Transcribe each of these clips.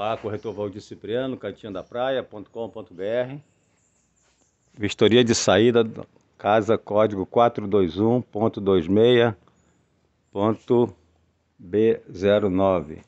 Olá, corretor Valdir Cipriano, cantinho da praia.com.br Vistoria de saída, casa código 421.26.B09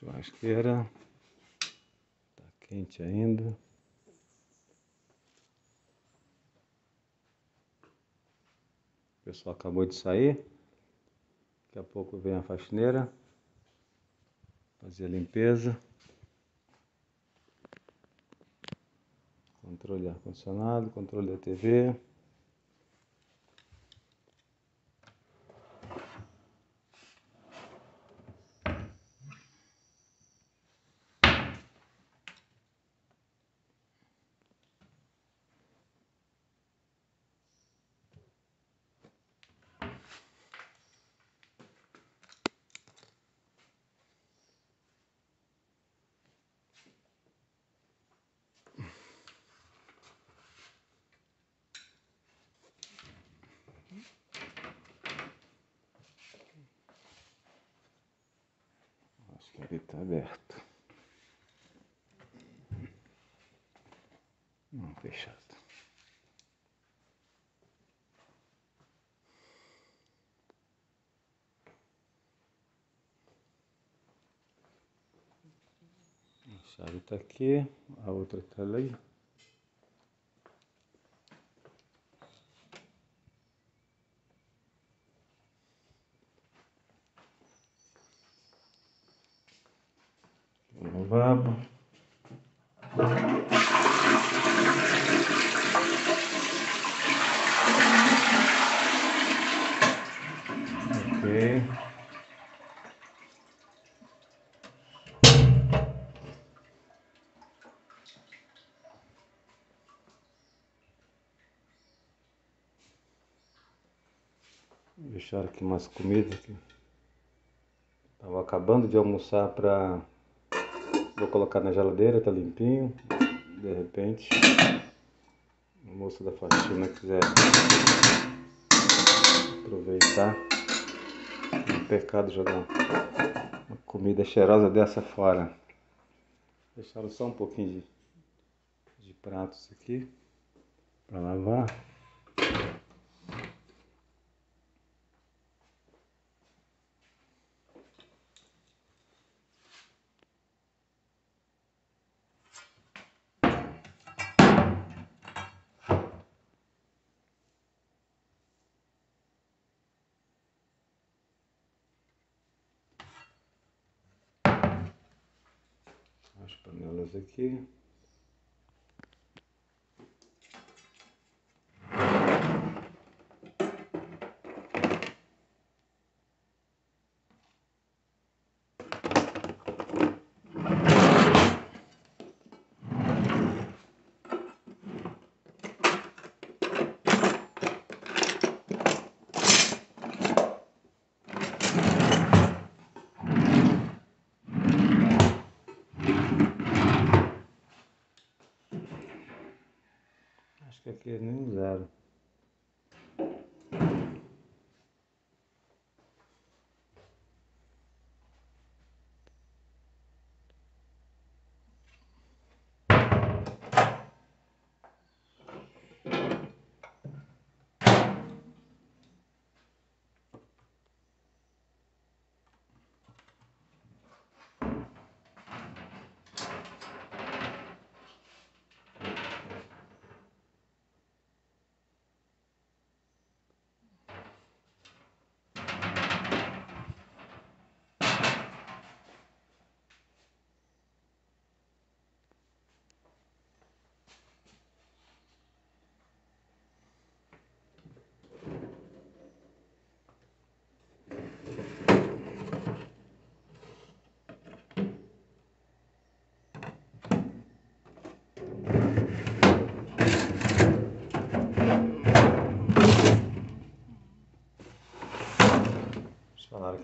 churrasqueira. Tá quente ainda. O pessoal acabou de sair. Daqui a pouco vem a faxineira. Fazer a limpeza. Controle ar-condicionado, controle da TV. Ele está aberto. Não, fechado. A chave está aqui, a outra está ali. Ok. Deixar aqui umas comidas que estava acabando de almoçar para Vou colocar na geladeira, tá limpinho. De repente, o moço da faxina quiser aproveitar. É um pecado jogar uma comida cheirosa dessa fora. Deixaram só um pouquinho de, de pratos aqui para lavar. As panelas aqui. Acho que aqui é nem usaram.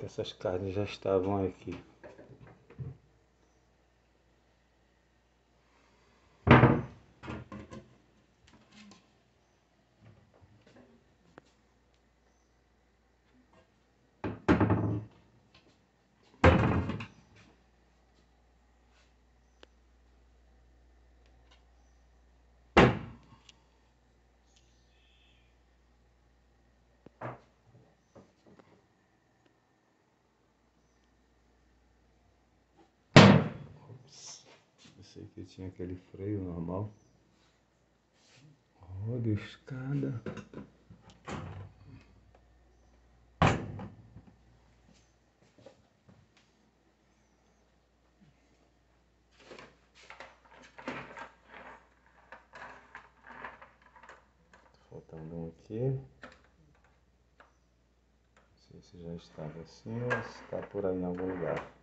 Essas carnes já estavam aqui. Pensei que tinha aquele freio normal. Olha a escada. Faltando um aqui. Não sei se já estava assim ou se está por aí em algum lugar.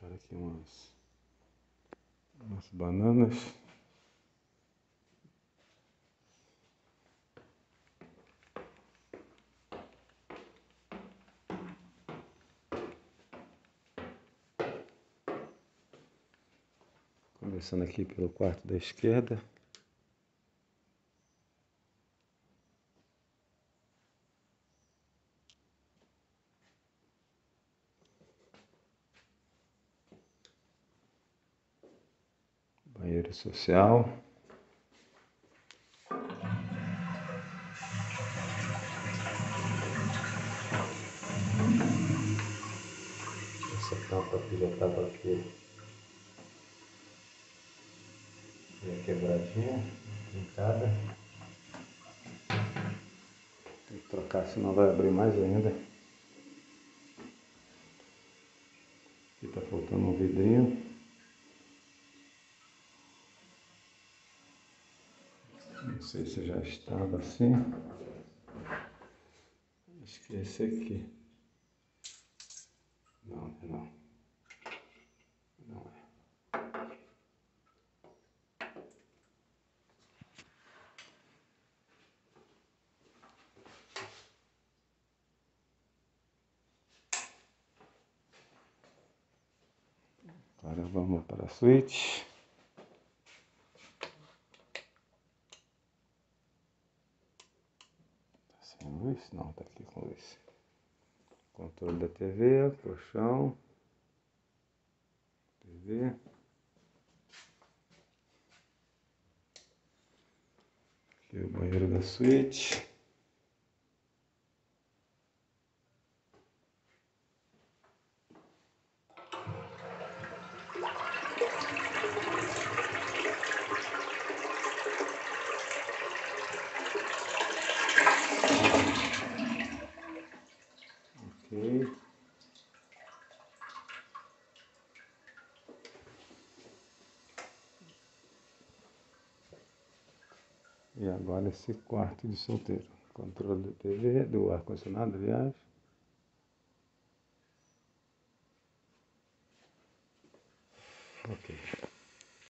Deixar aqui umas, umas bananas. Começando aqui pelo quarto da esquerda. Social. Essa tampa aqui já estava aqui meio quebradinha, trincada. Tem que trocar, senão vai abrir mais ainda. Aqui está faltando um vidrinho. Não sei se já estava assim. Acho que esse aqui. Não, não. Não é. Agora vamos para a suíte. Não, tá aqui com luz. Controle da TV, colchão. TV. Aqui é o banheiro da suíte. E agora esse quarto de solteiro. Controle da TV, do ar-condicionado, aliás.